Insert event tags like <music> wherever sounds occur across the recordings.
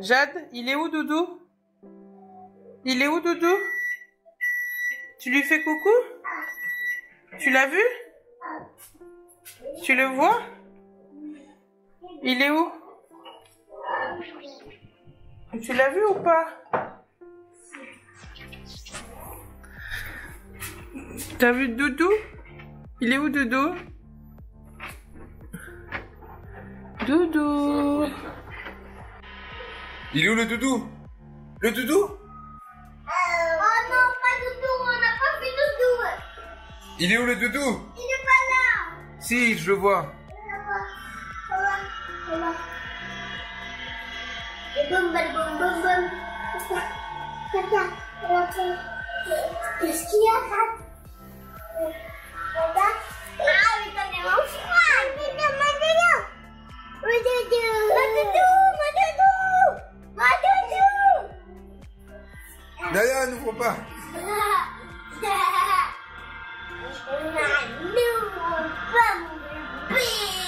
Jade, il est où Doudou? Il est où Doudou? Tu lui fais coucou? Tu l'as vu? Tu le vois? Il est où? Tu l'as vu ou pas? T'as vu Doudou? Il est où Doudou? Doudou Il est où le doudou? Le doudou? Oh non, pas doudou, on n'a pas fait doudou. Il est où le doudou? Il n'est pas là. Si, je le vois. Qu'est-ce qu'il y a, Regarde. Ah, mais t'as des manches froides. Doudou, ma doudou. Ma doudou. Ma doudou, ma doudou. Ma doudou. Naya, n'ouvre pas. Mais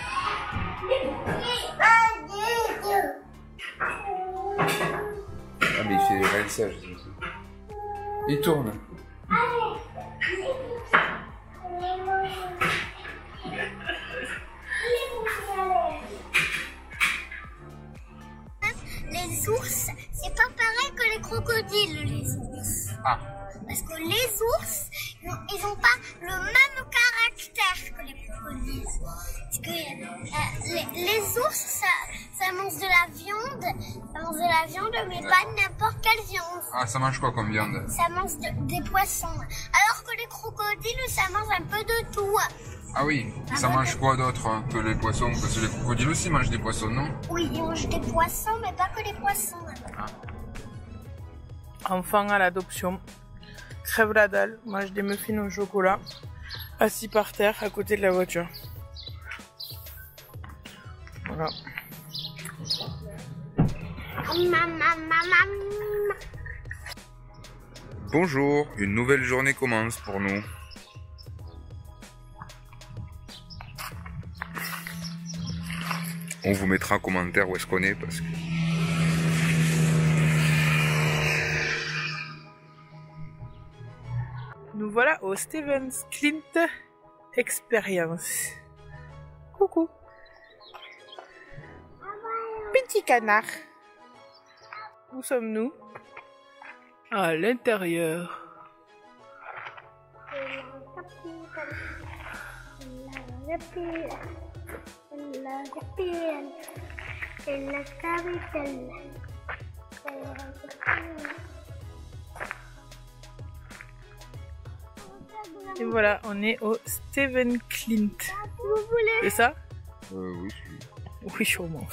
Fait le réalisage. Il tourne. Les ours, c'est pas pareil que les crocodiles, les ours. Ah. Parce que les ours, ils ont- ils ont pas le même que les crocodiles. Parce que euh, les, les ours, ça, ça mange de la viande, ça mange de la viande, mais pas n'importe quelle viande. Ah, ça mange quoi comme viande Ça mange de- des poissons. Alors que les crocodiles, ça mange un peu de tout. Ah oui, ça mange quoi d'autre hein, que les poissons? Parce que les crocodiles aussi mangent des poissons, non? Oui, ils mangent des poissons, mais pas que des poissons. Enfant à l'adoption. Crève la dalle, mange des muffins au chocolat. Assis par terre à côté de la voiture. Voilà. Bonjour, une nouvelle journée commence pour nous. On vous mettra en commentaire où est-ce qu'on est parce que... au Stevens Clint Experience. Coucou. Petit canard. Où sommes-nous? À l'intérieur. Et voilà, on est au Steven Clint. Vous voulez, C'est ça? Euh, oui, Oui, sûrement.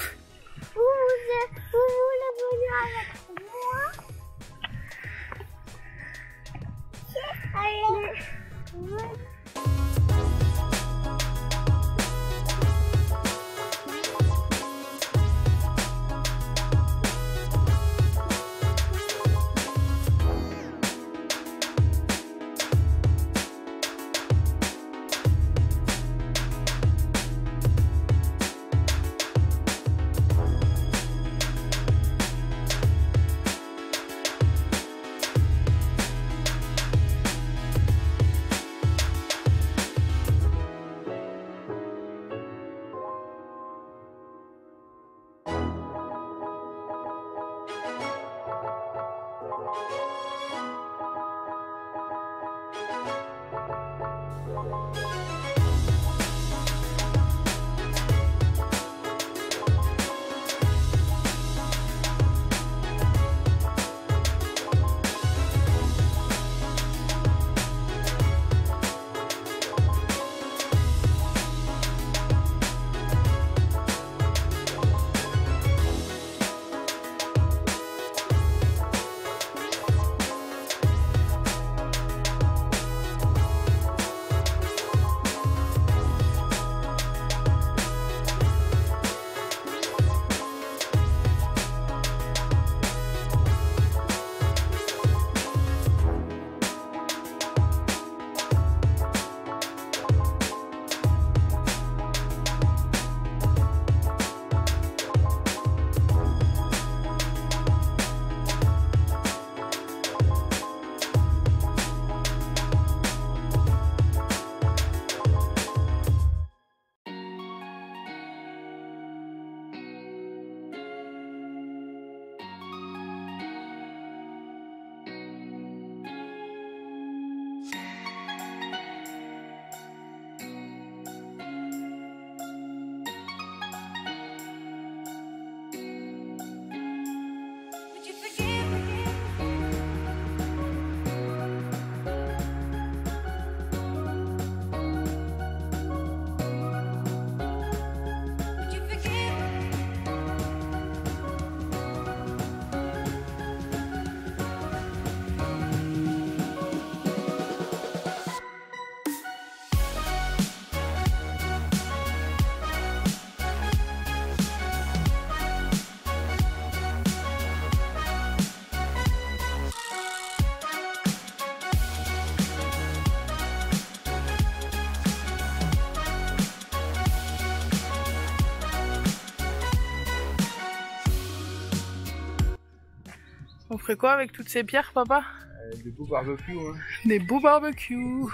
On ferait quoi avec toutes ces pierres, papa? Euh, des beaux barbecues, hein. Des beaux barbecues.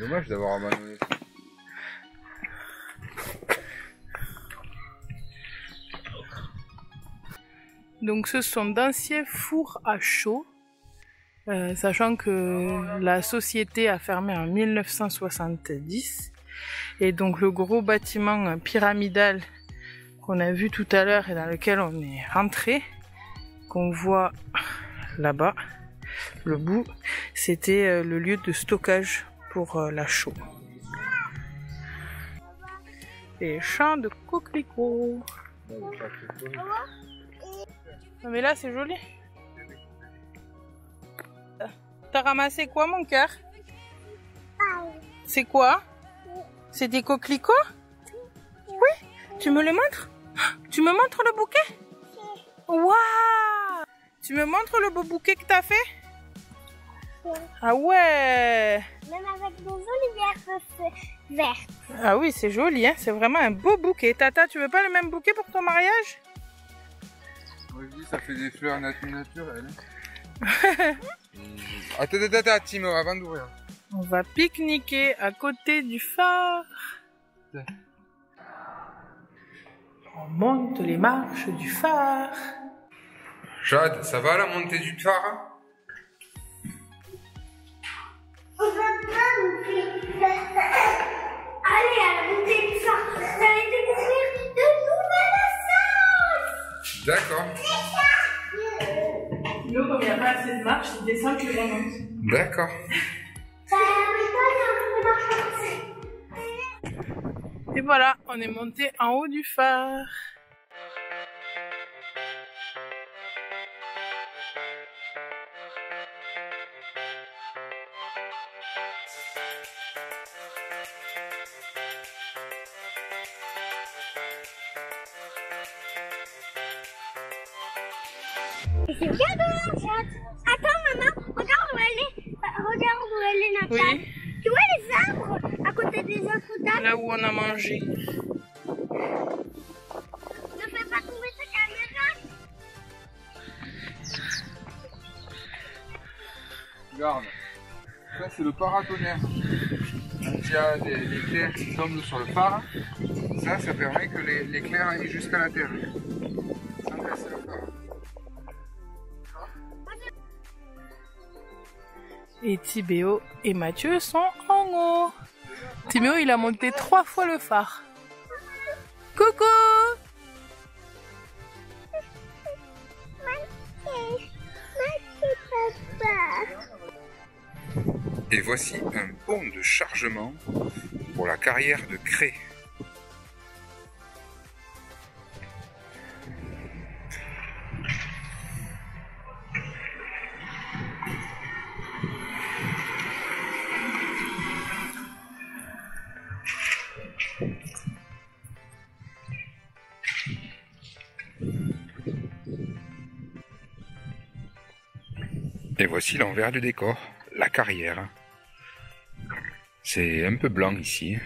Dommage d'avoir abandonné ça. Donc ce sont d'anciens fours à chaud, euh, sachant que la société a fermé en 1970. Et donc le gros bâtiment pyramidal a vu tout à l'heure et dans lequel on est rentré, qu'on voit là-bas, le bout, c'était euh, le lieu de stockage pour euh, la chaux. Les champs de coquelicots. Non mais là c'est joli. T'as ramassé quoi mon cœur? C'est quoi? C'est des coquelicots? Oui Tu me le montres? Tu me montres le bouquet? Waouh Tu me montres le beau bouquet que t'as fait? Ah ouais Même avec des olivières vertes. Ah oui c'est joli hein C'est vraiment un beau bouquet. Tata tu veux pas le même bouquet pour ton mariage? Moi je dis ça fait des fleurs nat naturelles. <laughs> attends, attends, attends, Timo, avant d'ouvrir. On va pique-niquer à côté du phare. On monte les marches du phare. Jade, ça va la montée du phare? On va pas nous. Allez, à la montée du phare, vous allez découvrir de nouvelles D'accord. Nous, comme il n'y a pas assez de marche, il descend puis il remonte. D'accord. Voilà, on est monté en haut du phare. C'est bien de la Attends, maman, regarde où elle est. Euh, Regarde où elle est. Oui, Tu vois les arbres? Autres tables là où on a mangé. Ne fais pas tomber ta caméra. Regarde. Ça, c'est le paratonnerre. Il y a des, éclairs qui tombent sur le phare, ça, ça permet que les- l'éclair aille jusqu'à la terre. Sans casser le phare. Et Tibéo et Mathieu sont en haut. Tibéo, il a monté trois fois le phare. Coucou Et voici un pont de chargement pour la carrière de craie. Et voici l'envers du décor, la carrière. C'est un peu blanc ici.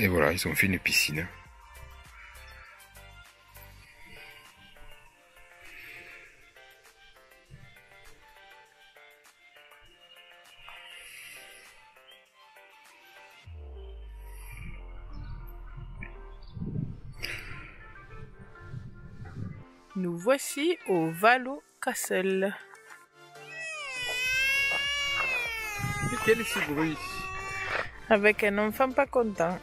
Et voilà, ils ont fait une piscine. Nous voici au Valo Castle. Quel est ce bruit? Avec un enfant pas content.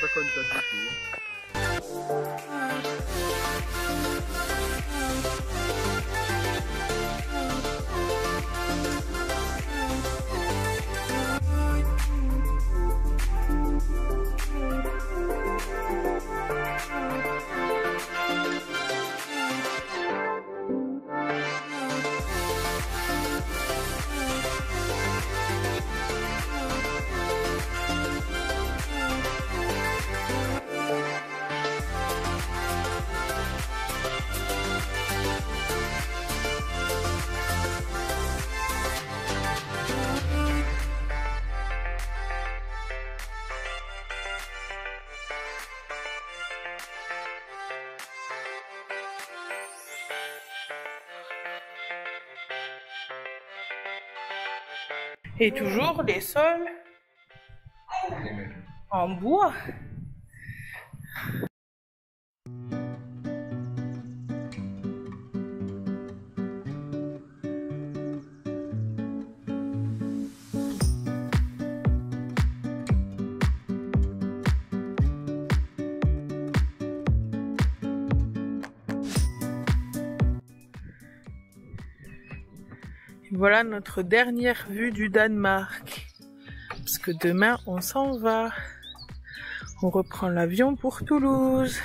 Pas content du Et toujours les sols en bois. Voilà notre dernière vue du Danemark. Parce que demain, on s'en va. On reprend l'avion pour Toulouse.